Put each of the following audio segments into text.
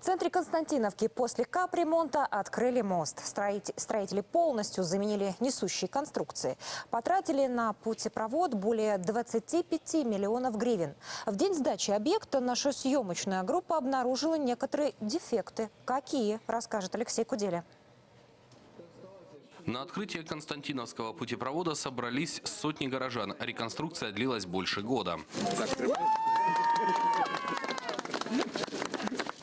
центре Константиновки после капремонта открыли мост. Строители полностью заменили несущие конструкции. Потратили на путепровод более 25 миллионов гривен. В день сдачи объекта наша съемочная группа обнаружила некоторые дефекты. Какие, расскажет Алексей Куделя. На открытие Константиновского путепровода собрались сотни горожан. Реконструкция длилась больше года.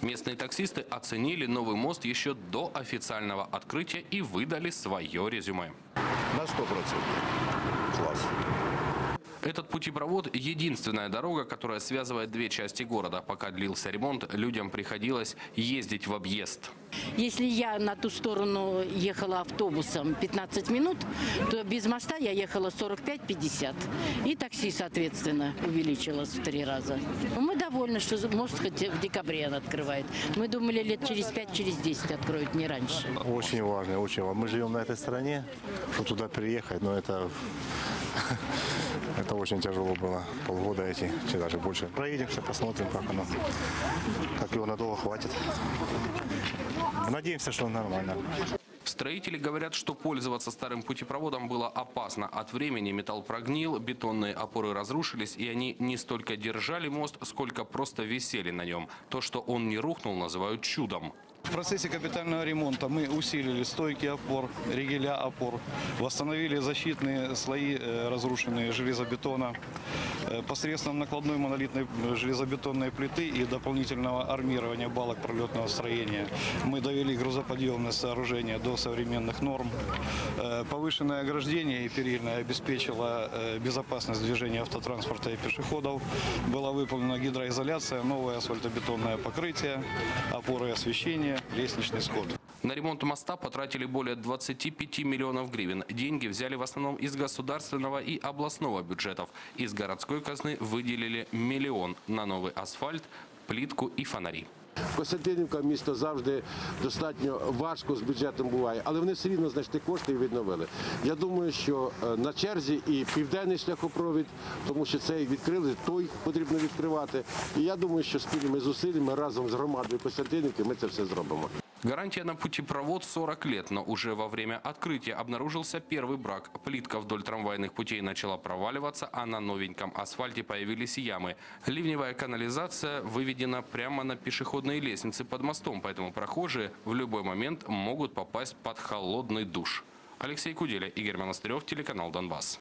Местные таксисты оценили новый мост еще до официального открытия и выдали свое резюме. На 100%. Путепровод – единственная дорога, которая связывает две части города. Пока длился ремонт, людям приходилось ездить в объезд. Если я на ту сторону ехала автобусом 15 минут, то без моста я ехала 45-50. И такси, соответственно, увеличилось в три раза. Мы довольны, что мост хоть в декабре он открывает. Мы думали, лет через 5, через 10 откроют, не раньше. Очень важно, очень важно. Мы живем на этой стороне, чтобы туда переехать, но это, это очень тяжело было. Полгода эти, чи даже больше. Проедемся, посмотрим, как оно, как его надолго хватит. Надеемся, что нормально. Строители говорят, что пользоваться старым путепроводом было опасно. От времени металл прогнил, бетонные опоры разрушились, и они не столько держали мост, сколько просто висели на нем. То, что он не рухнул, называют чудом. В процессе капитального ремонта мы усилили стойки опор, ригеля опор, восстановили защитные слои э, разрушенные железобетона. Э, Посредством накладной монолитной железобетонной плиты и дополнительного армирования балок пролетного строения мы довели грузоподъемность сооружения до современных норм. Э, Повышенное ограждение и перильное обеспечило э, безопасность движения автотранспорта и пешеходов. Была выполнена гидроизоляция, новое асфальтобетонное покрытие, опоры освещения, лестничный сход. На ремонт моста потратили более 25 миллионов гривен. Деньги взяли в основном из государственного и областного бюджетов. Из городской казны выделили миллион на новый асфальт, плитку и фонари. Костянтинівка місто завжди достатньо важко з бюджетом буває, але вони все рівно знайшли кошти і відновили. Я думаю, що е, на черзі і південний шляхопровід, тому що цей відкрили, той потрібно відкривати. І я думаю, що спільними зусиллями разом з громадою Костянтинівки ми це все зробимо. Гарантия на путепровод 40 лет, но уже во время открытия обнаружился первый брак. Плитка вдоль трамвайных путей начала проваливаться, а на новеньком асфальте появились ямы. Ливневая канализация выведена прямо на пешеходные лестницы под мостом, поэтому прохожие в любой момент могут попасть под холодный душ. Алексей Куделя, Игорь Монастырев, телеканал «Донбасс».